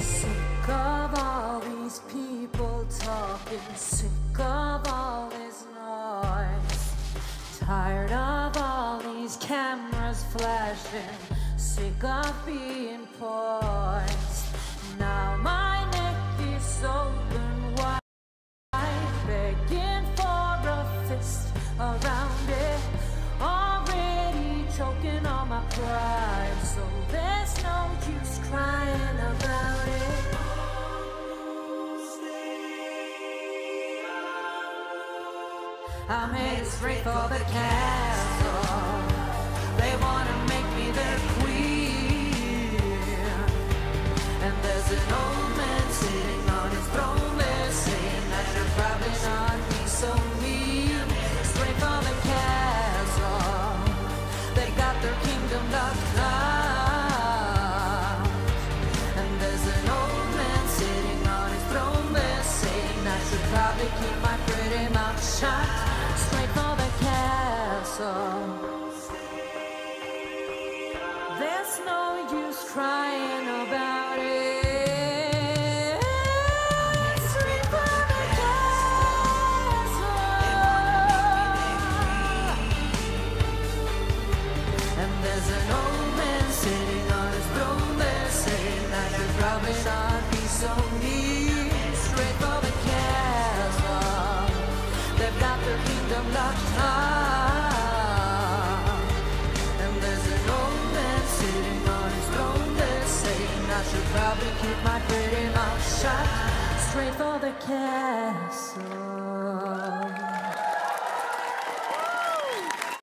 Sick of all these people talking, sick of all this noise. Tired of all these cameras flashing, sick of being poised. Now my neck is open wide, begging for a fist around it. Already choking on my pride so there's no use crying about it. I'm headed straight for the castle. They wanna make me their queen. And there's an old man sitting on his throne there saying I should probably not mean. Straight for the castle. They got their should probably keep my pretty mouth shut. Straight for the castle. There's no use crying about it. There's an old man sitting on his throne there saying I should probably not should probably keep my pretty mouth shut. Straight for the castle.